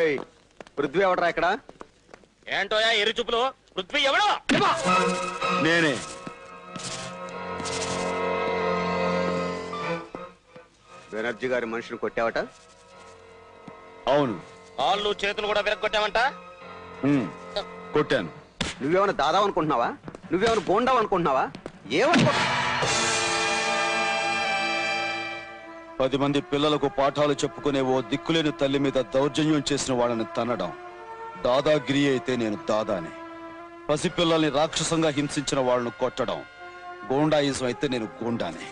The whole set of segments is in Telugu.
ఏయ్ పృథ్వీ ఎవడరా ఇక్కడ? ఏంటోయా ఎరి చూపులు? పృథ్వీ ఎవడో? నేనే. బెనర్జీ గారి మనిషిని కొట్టావట? అవును. కాళ్ళు చేతులు కూడా విరగొట్టామంట ఉమ్, కొట్టాను. నువ్వేమైనా దాదావు అనుకుంటున్నావా నువ్వేమైనా గోండావు అనుకుంటున్నావా ఏమనుకో పది మంది పిల్లలకు పాఠాలు చెప్పుకునే ఓ దిక్కులేని తల్లి మీద దౌర్జన్యం చేసిన వాళ్ళని తన్నడం. దాదాగిరి అయితే నేను దాదానే. పసిపిల్లల్ని రాక్షసంగా హింసించిన వాళ్ళను కొట్టడం. గోండాయిజం అయితే నేను గోండానే.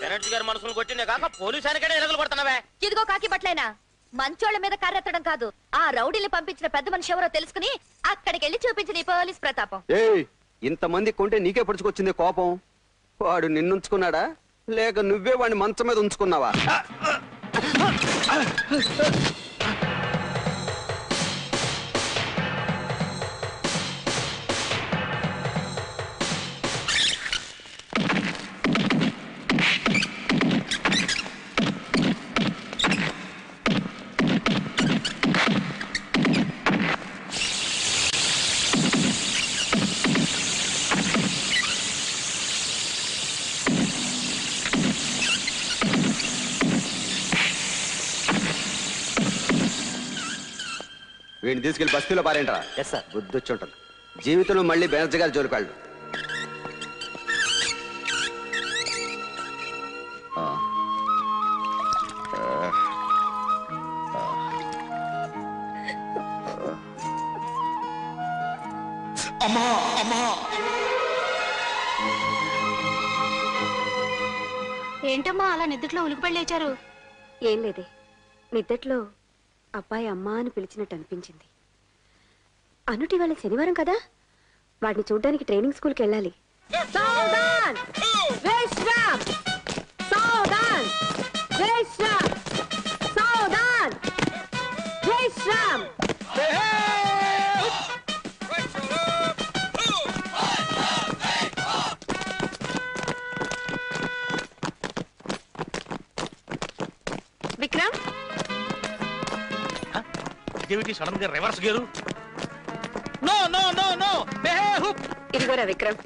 బెనర్జీ గారి మనసులు కొట్టిందే కాక పోలీసు ఆయనకనే ఎలగలు కొడుతున్నావే? ఇదిగో కాకి బట్లైనా మంచోళ్ళ మీద కర్రెత్తడం కాదు. ఆ రౌడీని పంపించిన పెద్ద మనిషి ఎవరో తెలుసుకుని అక్కడికి వెళ్ళి చూపించిన పోలీస్ ప్రతాపం. ఏయ్ ఇంతమంది కొంటే నీకే పడుచుకొచ్చింది కోపం. వాడు నిన్నుంచుకున్నాడా? లేక నువ్వే వాడిని మంచం మీద ఉంచుకున్నావా? వీడిని తీసుకెళ్ళి బస్తీలో పారేంటరా ఎస్ సార్ బుద్ధి వచ్చి ఉంటుంది. జీవితంలో మళ్ళీ బెనర్జీ గారి జోలికి వెళ్ళు. అమ్మా అమ్మా. ఏంటమ్మా అలా నిద్రలో ఉలికి లేచారు? ఏం లేదే. నిద్దట్లో అబ్బాయి అమ్మా అని పిలిచినట్టు అనిపించింది. అనుటి వాళ్ళ శనివారం కదా? వాడిని చూడ్డానికి ట్రైనింగ్ స్కూల్కి వెళ్ళాలి. విక్రమ్? ఇదేమిటి సడన్గా reverse gear? No no no no! బెహూప్ ఇదిగోరా విక్రమ్.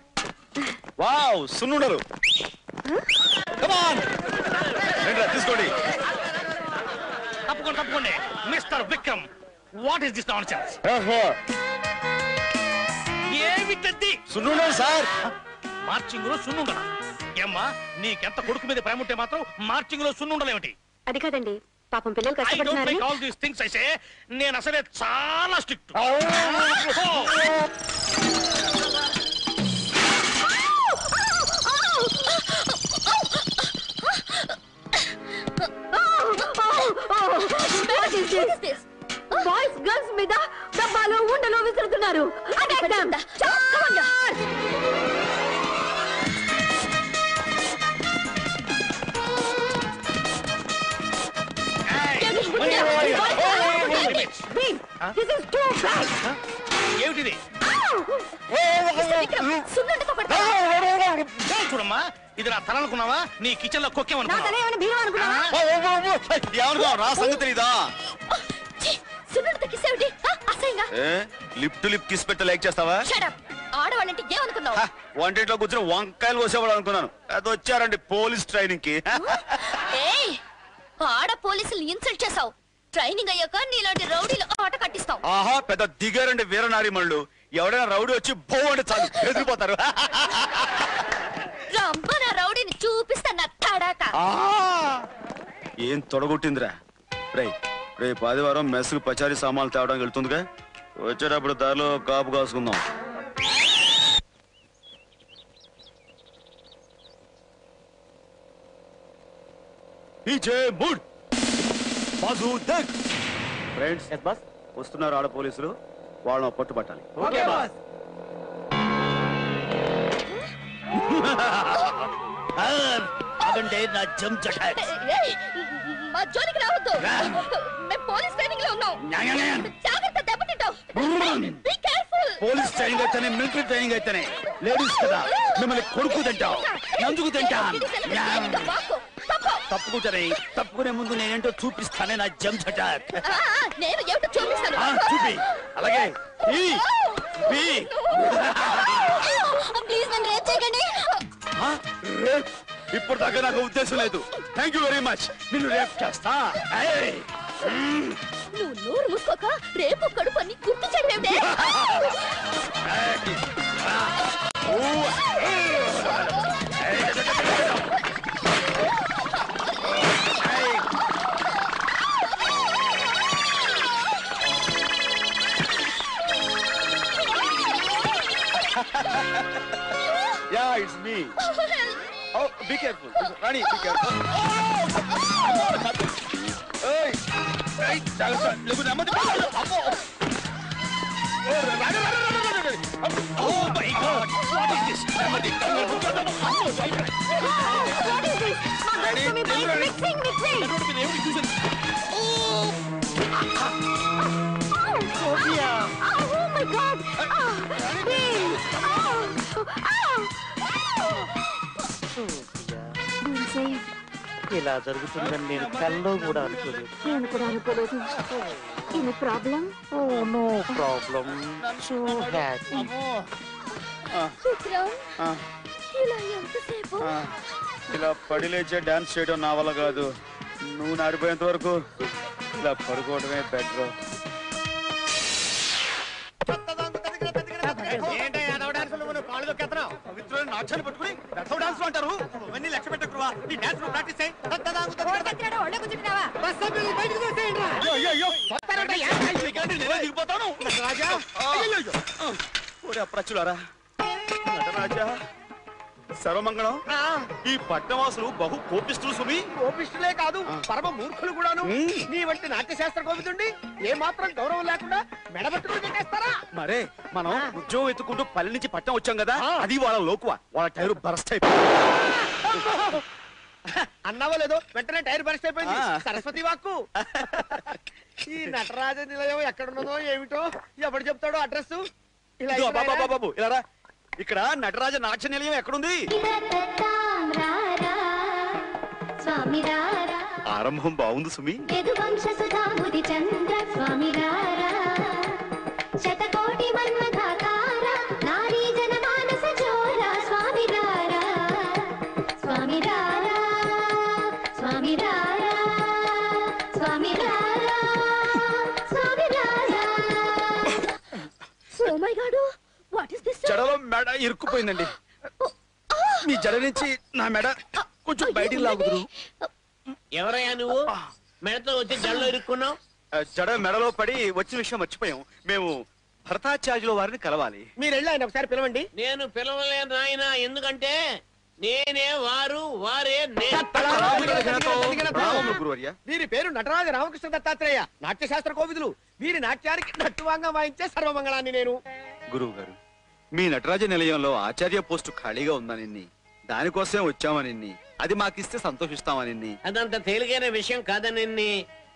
వావ్ సున్నుండలు కమాన్ తీసుకోండి. తప్పకుండా తప్పకుండా. Mister Vikram what is this nonsense ఏమిటది సున్నుండలు సార్. మార్చింగ్లో సున్నుండలా ఏమ్మా నీకెంత కొడుకు మీద ప్రేమ ఉంటే మాత్రం మార్చింగ్లో సున్నుండలేమిటి? అది కాదండి పాపం పిల్లలు ఆల్ దీస్ థింగ్స్ అయితే నేను అసలే చాలా స్ట్రిక్ట్ ఏమిటిది సున్నుండతో చూడమ్మా ఇది నా తల అనుకున్నావా నీ కిచెన్లో నా సంగతి సున్నుండతో ఏమిటి? అసహ్యంగా. A lip to lip kiss పెట్టి లైక్ చేస్తావా. ఆడవాళ్ళంటే ఏమనుకున్నావు వంటింట్లో కూర్చొని వంకాయలు కోసేవాడు అనుకున్నాను అది వచ్చారండి పోలీస్ ట్రైనింగ్కి ఆడ పోలీసులు ఇన్సల్ట్ చేసావు ట్రైనింగ్ అయ్యాక నీలాంటి రౌడీలు ఆట కట్టిస్తాం ఆహా పెద్ద దిగారండి వీరనారిమణులు ఎవడైనా రౌడీ వచ్చి బో అంటే చాలు ఎదిరిపోతారు నా రౌడీని చూపిస్తా నా తడాక. ఆ! ఏం తొడగొట్టిందిరా? రే రేపు ఆదివారం మెస్సుకు పచారీ సామాన్లు తేవడానికి వెళ్తుందిగా? వచ్చేటప్పుడు దారిలో కాపు కాసుకుందాం. పీచే మూడ్. ఫ్రెండ్స్ బస్ వస్తున్నారు ఆడ పోలీసులు. వాళ్ళని పట్టుబట్టాలి అదంటే నా జమ్ చటాక్ ఏయ్, మా జోలికి రావద్దు. మేము పోలీస్ ట్రైనింగ్లో ఉన్నాం జాగ్రత్త దెబ్బతింటావు బీ కేర్ఫుల్ పోలీస్ ట్రైనింగ్ అయితేనే మిలిటరీ ట్రైనింగ్ అయితేనే. లేడీస్ కదా మిమ్మల్ని కొడుకు తింటాం. నందుకు తింటాం. తప్పుకుంటారే? తప్పుకునే ముందు నేనేంటో చూపిస్తానే నా జమ్ జటాక్ నేను ఏమిటో చూపిస్తాను. ఆ, చూపి. అలాగే. ఈ, ఈ. ప్లీజ్ నన్ను రేప్ చేయకండి. ఆ, రేప్. ఇప్పుడు దాకా నాకు ఉద్దేశం లేదు. థ్యాంక్ యూ వెరీ మచ్ నిన్ను రేప్ చేస్తా. ఏయ్. నువ్వు నోరు మూసుకోక రేపు కడుపు అని గుర్తు చేయలేదే Oh, be careful. Rani, be careful. Oh! Hey! Hey, Jagata, look at Amadi. Oh my God! What is this? Amadi, come on, look at them. What is this? Rani, come here. Mixing, mixing. That would have been every season. Oh! Sophia! Oh my God! Oh, please! Oh! Oh! ఇలా జరుగుతుందని నేను కల్లో కూడా అనుకోలేదు. నేను కూడా అనుకోలేదు. ఇది problem oh no problem. So happy. ఇలా ఎంతసేపు? ఆ, ఇలా పడి లేచే డాన్స్ చేయడం నా వల్ల కాదు. నువ్వు నాడిపోయేంత వరకు ఇలా పడుకోవడమే బెటర్ నాట్యాన్ని పట్టుకుని రథం డాన్స్ అంటారు. పెట్టకురా నీ డాన్స్ ప్రాక్టీస్ అయ్యి దిగిపోతాను. రాజా. ఒరే అప్రచులారా నటరాజా. సర్వమంగళం? ఈ పట్టణవాసులు బహు కోపిస్తులు సుమి. కోపిష్టులే కాదు పరమ మూర్ఖులు కూడాను. నీ వంటి నాట్యశాస్త్ర కోవిదుండి ఏ మాత్రం గౌరవం లేకుండా మెడబట్టుకుని పెట్టేస్తారా మరే మనం ఉద్యోగం ఎత్తుకుంటూ పల్లె నుంచి పట్టణం వచ్చాం కదా. అది వాళ్ళ లోకువ. వాళ్ళ టైరు బరస్ట్ అన్నావో లేదో వెంటనే టైర్ బరస్ట్ అయిపోయింది. సరస్వతి వాక్కు. ఈ నటరాజ నిలయం ఎక్కడున్నదో ఏమిటో ఎవడు చెప్తాడో అడ్రస్ ఇలా బాబా ఇలా. ఇక్కడ నటరాజ నాట్య నిలయం ఎక్కడుంది ఆరంభం బాగుంది సుమి. చంద్ర స్వామి శతకోటి మన్మథాకార వాట్ ఇస్ దిస్ జడలో మెడ ఇరుక్కుపోయిందండి. మీ జడ నుంచి నా మెడ కొంచెం బయటికి లాగుదురు ఎవరయ్యా నువ్వు? మెడతో వచ్చి జల్లో ఇరుక్కున్నావు? జడ మెడలో పడి వచ్చిన విషయం మర్చిపోయాం. మేము భరతాచార్యుల వారిని కలవాలి. మీరు వెళ్ళి ఆయన ఒకసారి పిలవండి. నేను పిలవలేను నాయన ఎందుకంటే నేనే వారు వారే వీరి పేరు నటరాజ రామకృష్ణ దత్తాత్రేయ నాట్యశాస్త్ర కోవిదులు. వీరి నాట్యానికి నట్టువాంగా వాయించే సర్వమంగళాన్ని నేను. గురువు గారు మీ నటరాజ నిలయంలో ఆచార్య పోస్టు ఖాళీగా ఉందనిన్ని. దానికోసం వచ్చామనిన్ని. అది మాకిస్తే సంతోషిస్తామనిన్ని. అదంత తేలికైన విషయం కాదనండి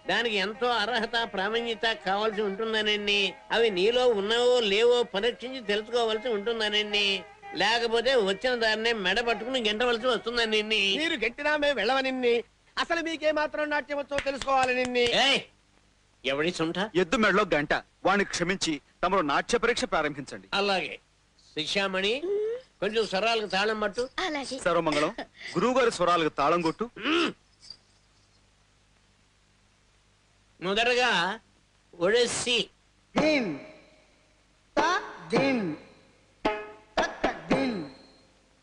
దానికి ఎంతో అర్హత ప్రామాణ్యత కావాల్సి ఉంటుందనండి అవి నీలో ఉన్నావో లేవో పరీక్షించి తెలుసుకోవాల్సి ఉంటుందనండి లేకపోతే వచ్చిన దాన్నే మెడ పట్టుకుని గెంటవలసి వస్తుందనండి మీరు గట్టినా మేము వెళ్ళవనిన్ని అసలు మీకే మాత్రం నాట్యం వచ్చో తెలుసుకోవాలని ఏయ్! ఎవడి సుంఠ ఎద్దు మెడలో గంట. వాణ్ణి క్షమించి తమరు నాట్య పరీక్ష ప్రారంభించండి. అలాగే. శిక్షామణి కొంచెం స్వరాలకు తాళం పట్టు అలాగే సర్వమంగళం గురువు గారి స్వరాలకు తాళం కొట్టు మొదటగా ఒడెస్సి దిన్ తా దిన్ తక్క దిన్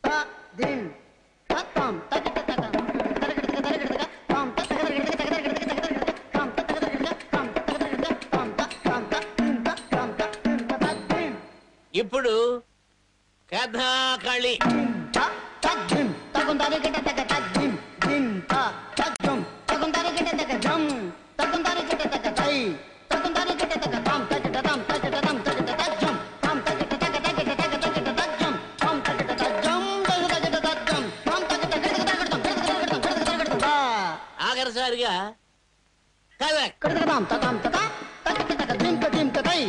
తా దిన్ తక్కం తక్క ಕಥಾಕಳಿ ತಗೊಂದಾರು ಗಿಡ ತಗ ತಗ್ಗಿಂ ಗಿಂ ತ ತಗ್ಗಂ ತಗೊಂದಾರು ಗಿಡ ತಗ ಜಂ ತಗೊಂದಾರು ಗಿಡ ತಗ ಜೈ ತಗೊಂದಾರು ಗಿಡ ತಗ ತಂ ತಗ ತಂ ತಗ ತಂ ತಗ ತಗ್ಗಂ ತಂ ತಗ ತಗ ತಗ ತಗ ತಗ ತಗ ತಗ್ಗಂ ತಂ ತಗ ತಗ ಜಂ ತಗ ತಗ ತಗ ತಗ್ಗಂ ತಂ ತಗ ತಗ ತಗ ತಗ ತಗ ತಗ ತಗ ತಗ ತಗ ತಗ ಆಗರ ಸರ್ಗ ಕವೆ ಕಡ ತಗ ತಂ ತಗ ತಗ ತಗ ತಗ ತಗ ಗಿಂ ತ ಗಿಂ ತ ತೈ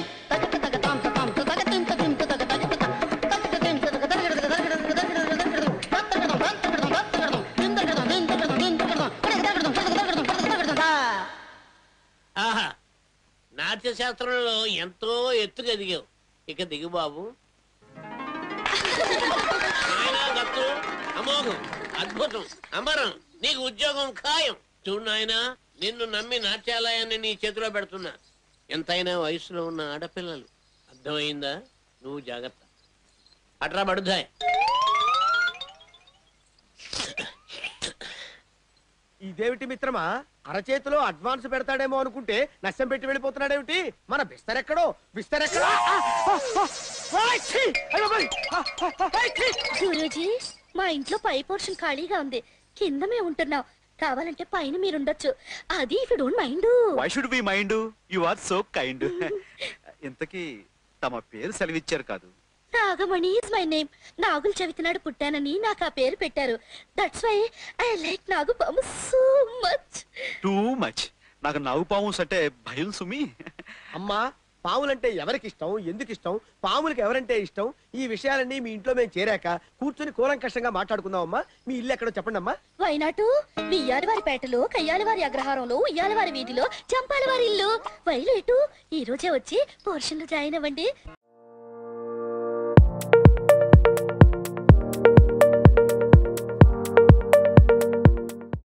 శాస్త్రంలో ఎంతో ఎత్తుకు ఎదిగావు ఇక దిగు బాబు. నాయనా దత్తు అమోఘం అద్భుతం అమరం నీకు ఉద్యోగం ఖాయం. చూడు నాయనా నిన్ను నమ్మి నాట్యాలయాన్ని నీ చేతిలో పెడుతున్నా. ఎంతైనా వయసులో ఉన్న ఆడపిల్లలు. అర్థమైందా? నువ్వు జాగ్రత్త. అట్రా పడుతాయి ఇదేమిటి మిత్రమా? అరచేతిలో అడ్వాన్స్ పెడతాడేమో అనుకుంటే నష్టం పెట్టి వెళ్ళిపోతున్నాడేమిటి? మన బిస్తరెక్కడో బిస్తరెక్కడో! గురూజీ మా ఇంట్లో పై పోర్షన్ ఖాళీగా ఉంది. కింద మేము ఉంటున్నాం. కావాలంటే పైన మీరుండొచ్చు. అది if don't mind. Why should be mind you are so kind ఇంతకీ తమ పేరు సెలవిచ్చారు కాదు. నాగమణి ఇస్ మై నేమ్ నాగుల చవితినాడు పుట్టానని నాకు ఆ పేరు పెట్టారు. దట్స్ వై ఐ లైక్ నాగు పాము సో మచ్ టూ మచ్ నాకు నవ్వు పాము అంటే భయం సుమి. అమ్మా పాములంటే ఎవరికి ఇష్టం? ఎందుకు ఇష్టం? పాములకి ఎవరంటే ఇష్టం? ఈ విషయాలన్నీ మీ ఇంట్లో మేము చేరాక కూర్చుని కూలంకషంగా మాట్లాడుకుందాం అమ్మా మీ ఇల్లు ఎక్కడో చెప్పండి అమ్మా వైనాటు వియ్యాలవారి పేటలో కయ్యాలవారి అగ్రహారంలో ఉయ్యాలవారి వీధిలో చంపాలవారి ఇల్లు. వైలేటు ఈ రోజే వచ్చి పోర్షన్లో జాయిన్ అవ్వండి.